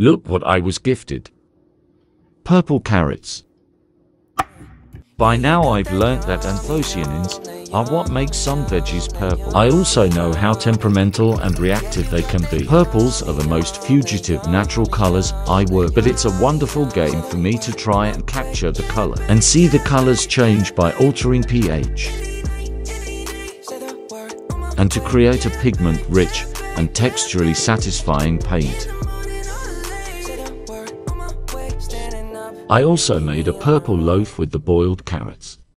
Look what I was gifted. Purple carrots. By now I've learnt that anthocyanins are what makes some veggies purple. I also know how temperamental and reactive they can be. Purples are the most fugitive natural colors I work But it's a wonderful game for me to try and capture the color. and see the colors change by altering pH and to create a pigment rich and texturally satisfying paint. I also made a purple loaf with the boiled carrots.